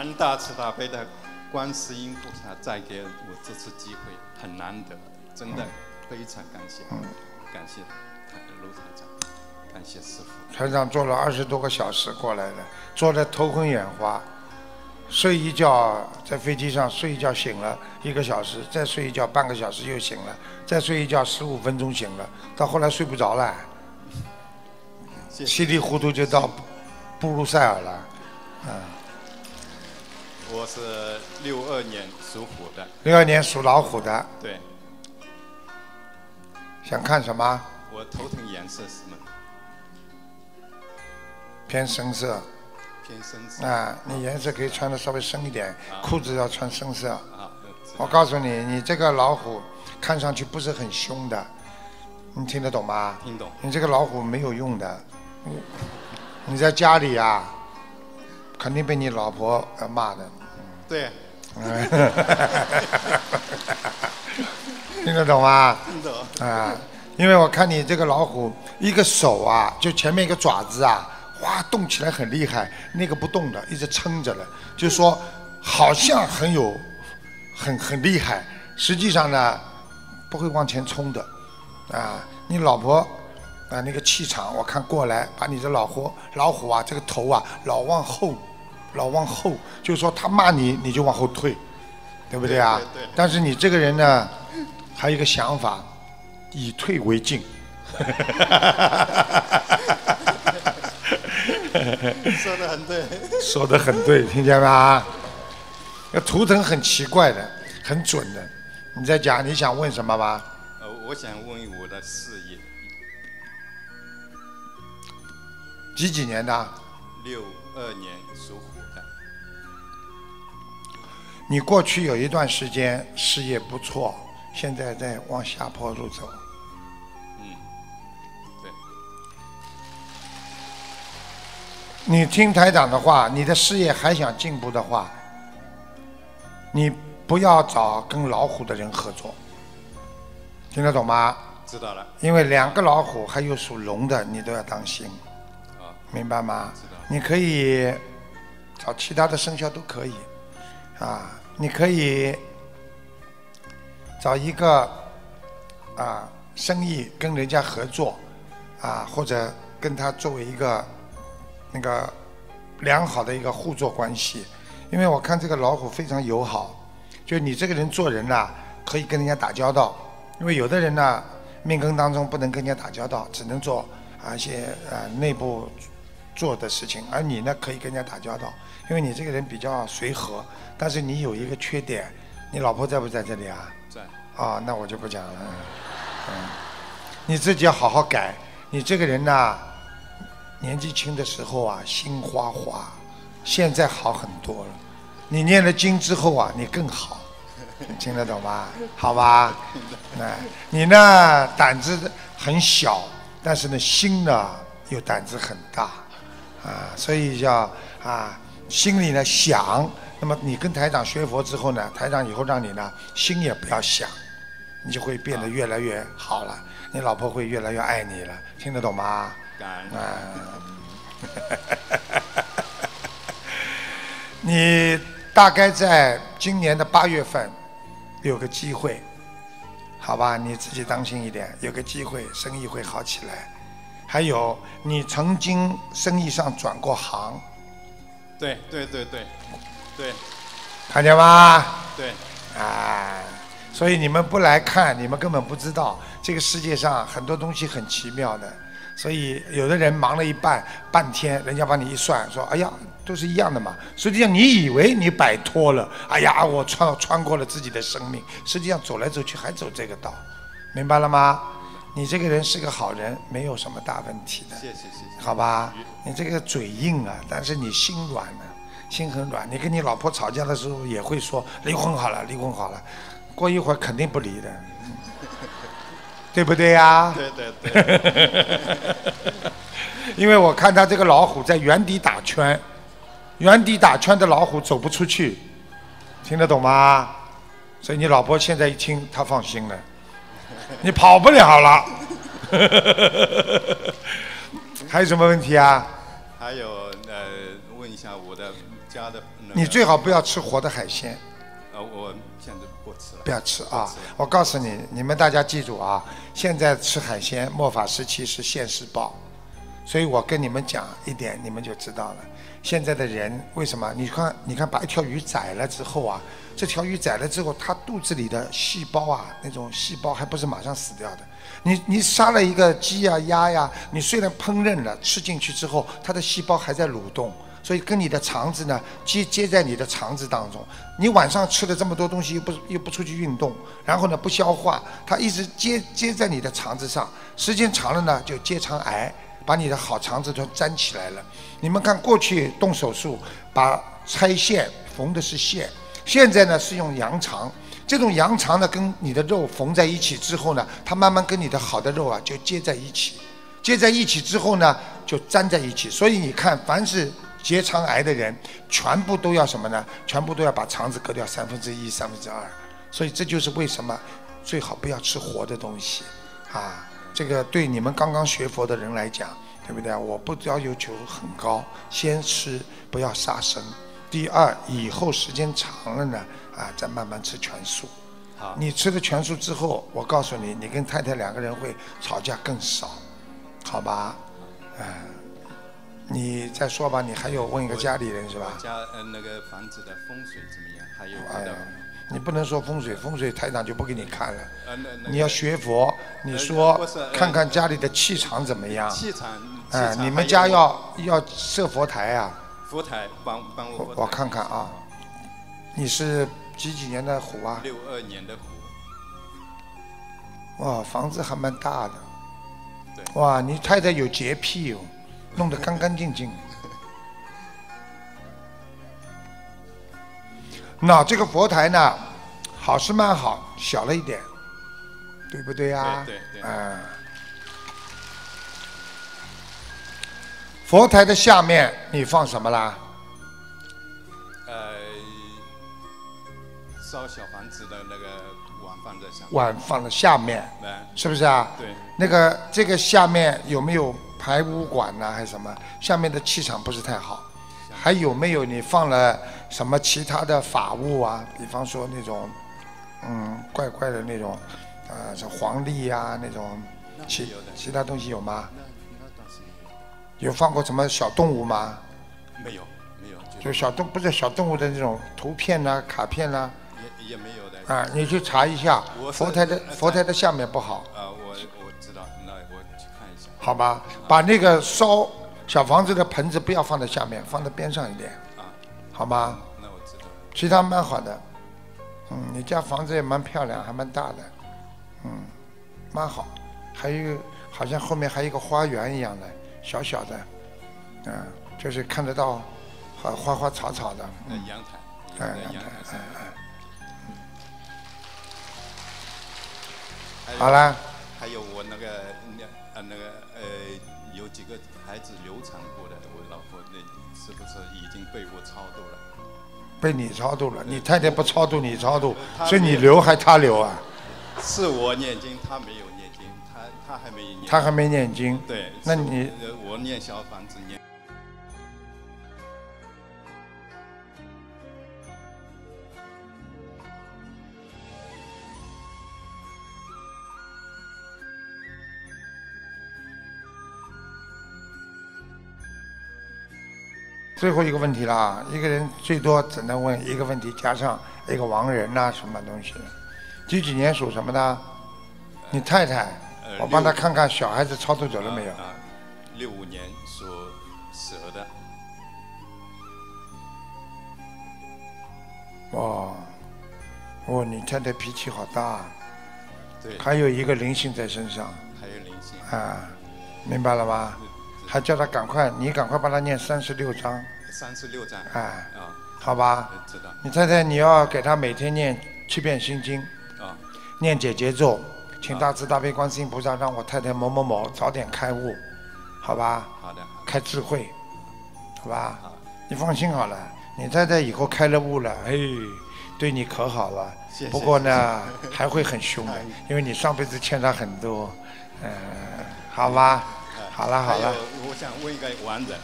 恩大慈大悲的观世音菩萨再给我这次机会，很难得，真的非常感谢，感谢台卢台长，感谢师傅。船长坐了二十多个小时过来的，坐的头昏眼花，睡一觉在飞机上睡一觉醒了一个小时，再睡一觉半个小时又醒了，再睡一觉十五分钟醒了，到后来睡不着了，谢谢。稀里糊涂就到布鲁塞尔了，嗯，我是六二年属虎的，六二年属老虎的，对想看什么？我头疼颜色是什么？偏深色。偏深色。啊，你颜色可以穿的稍微深一点，裤子要穿深色。啊，我告诉你，你这个老虎看上去不是很凶的，你听得懂吗？听懂。你这个老虎没有用的，你你在家里啊、肯定被你老婆呃骂的。对，听得懂吗？听得懂。啊，因为我看你这个老虎，一个手啊，就前面一个爪子啊，哇，动起来很厉害，那个不动的，一直撑着的，就说好像很有，很很厉害，实际上呢，不会往前冲的，啊，你老婆啊那个气场，我看过来，把你的老虎老虎啊这个头啊老往后，老往后，就是说他骂你，你就往后退，对不对啊？对对对但是你这个人呢，还有一个想法，以退为进。说的很对。说的很对，听见吗？那图腾很奇怪的，很准的。你在讲你想问什么吧？呃，我想问我的事业，几几年的？六二年属虎的，你过去有一段时间事业不错，现在在往下坡路走。嗯，对，你听台长的话，你的事业还想进步的话，你不要找跟老虎的人合作，听得懂吗？知道了。因为两个老虎还有属龙的，你都要当心，啊，明白吗知道？你可以找其他的生肖都可以，啊，你可以找一个啊生意跟人家合作，啊，或者跟他作为一个那个良好的一个互作关系，因为我看这个老虎非常友好，就你这个人做人呐、可以跟人家打交道，因为有的人呢命根当中不能跟人家打交道，只能做啊一些呃内部做的事情，而你呢可以跟人家打交道，因为你这个人比较随和，但是你有一个缺点，你老婆在不在这里啊？在。啊，那我就不讲了。嗯，你自己要好好改。你这个人呐，年纪轻的时候啊，心花花，现在好很多了。你念了经之后啊，你更好，听得懂吗？好吧？那你呢，胆子很小，但是呢，心呢又胆子很大，啊，所以叫啊，心里呢想。那么你跟台长学佛之后呢，台长以后让你呢心也不要想，你就会变得越来越好了，你老婆会越来越爱你了，听得懂吗？啊，你大概在今年的八月份有个机会，好吧？你自己当心一点，有个机会生意会好起来。还有，你曾经生意上转过行，对对对对对看见吗？对，啊，所以你们不来看，你们根本不知道这个世界上很多东西很奇妙的。所以有的人忙了一半半天，人家帮你一算，说：“哎呀，都是一样的嘛。”实际上你以为你摆脱了，哎呀，我穿穿过了自己的生命，实际上走来走去还走这个道，明白了吗？你这个人是个好人，没有什么大问题的。谢谢谢谢。好吧，你这个嘴硬啊，但是你心软呢、心很软。你跟你老婆吵架的时候也会说离婚好了，离婚好了，过一会儿肯定不离的，对不对呀？对对对，因为我看他这个老虎在原地打圈，原地打圈的老虎走不出去，听得懂吗？所以你老婆现在一听，她放心了，你跑不了了。还有什么问题啊？还有呃，问一下我的家的那个你最好不要吃活的海鲜，呃，我现在不吃了。不要吃啊吃！我告诉你，你们大家记住啊，现在吃海鲜，末法时期是现世报，所以我跟你们讲一点，你们就知道了。现在的人为什么？你看，你看，把一条鱼宰了之后啊，这条鱼宰了之后，它肚子里的细胞啊，那种细胞还不是马上死掉的。你你杀了一个鸡呀、鸭呀，你虽然烹饪了，吃进去之后，它的细胞还在蠕动，所以跟你的肠子呢接接在你的肠子当中。你晚上吃了这么多东西，又不又不出去运动，然后呢不消化，它一直接接在你的肠子上，时间长了呢就结肠癌，把你的好肠子都粘起来了。你们看过去动手术把拆线缝的是线，现在呢是用羊肠。这种羊肠呢，跟你的肉缝在一起之后呢，它慢慢跟你的好的肉啊就接在一起，接在一起之后呢，就粘在一起。所以你看，凡是结肠癌的人，全部都要什么呢？全部都要把肠子割掉三分之一、三分之二。所以这就是为什么最好不要吃活的东西啊。这个对你们刚刚学佛的人来讲，对不对？我不要要求很高，先吃不要杀生。第二，以后时间长了呢，啊，再慢慢吃全素。好，你吃了全素之后，我告诉你，你跟太太两个人会吵架更少，好吧？嗯、你再说吧，你还有问一个家里人是吧？家呃那个房子的风水怎么样？还有我哎呀的，你不能说风水，风水台长就不给你看了。你要学佛，你呃说看看家里的气场怎么样？气场。哎，你们家要要设佛台啊？佛台帮帮我我我看看啊，你是几几年的虎啊？六二年的虎，哇，房子还蛮大的。对哇，你太太有洁癖哦，弄得干干净净。那这个佛台呢，好是蛮好，小了一点，对不对啊？对对对嗯。佛台的下面你放什么啦？呃，烧小房子的那个碗放在上面，碗放在下面，是不是啊？对，那个这个下面有没有排污管呐、还是什么？下面的气场不是太好。还有没有你放了什么其他的法物啊？比方说那种，嗯，怪怪的那种，呃，像黄历呀、那种，其其他东西有吗？有放过什么小动物吗？没有没有，就小动不是小动物的那种图片呐、卡片呐、也也没有的。啊，你去查一下佛台的呃佛台的下面不好。啊，我我知道，那我去看一下。好吧，把那个烧小房子的盆子不要放在下面，放在边上一点，啊，好吗？那我知道。其他蛮好的，嗯，你家房子也蛮漂亮，还蛮大的，嗯，蛮好。还有好像后面还有一个花园一样的，小小的，嗯，就是看得到花花花草草的，呃嗯，，阳台，哎阳阳台台上。还有好啦，还有我那个那呃那个呃有几个孩子流产过的，我老婆那是不是已经被我超度了？被你超度了，你太太不超度你超度，他所以你留还他留啊？是我念经，他没有念经，他他还没念。他还没念经，对，那你呃我念小房子念。最后一个问题啦，一个人最多只能问一个问题，加上一个亡人呐、什么东西。几几年属什么的？你太太，呃我帮她看看小孩子超度走了没有。啊，六五年属蛇的，哦，哦，你太太脾气好大，对，还有一个灵性在身上还有灵性，啊，明白了吗？还叫他赶快，你赶快帮他念三十六章，三十六章。哎，啊，好吧？呃知道。你太太你要给他每天念七遍心经，啊，念解结咒，请大慈大悲观世音菩萨让我太太某某某早点开悟，好吧？好的，开智慧，好吧好？你放心好了，你太太以后开了悟了，哎，对你可好了。谢谢不过呢，还会很凶的，因为你上辈子欠他很多，嗯，好吧？好了好了我想问一个完整，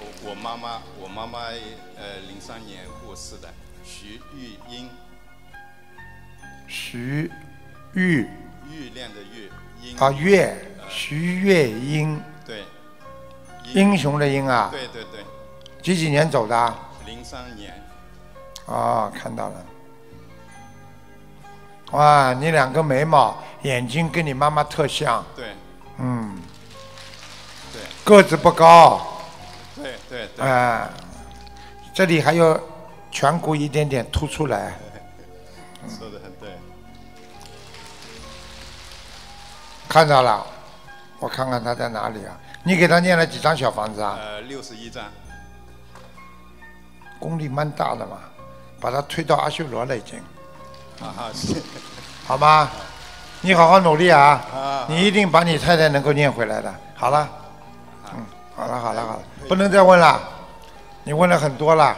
我我妈妈，我妈妈呃零三年过世的，徐玉英，徐玉。玉亮的玉，英。啊月，徐月英，对，英雄的英啊，对对对，几几年走的啊？零三年，哦，看到了。哇，你两个眉毛、眼睛跟你妈妈特像，对个子不高，对对对，啊，这里还有颧骨一点点凸出来，说的很对，看到了，我看看他在哪里啊？你给他念了几张小房子啊？呃六十一张，功力蛮大的嘛，把他推到阿修罗了已经，啊哈是，好吗？你好好努力啊啊，你一定把你太太能够念回来的。好了，嗯，好了好了好了，不能再问了，你问了很多了。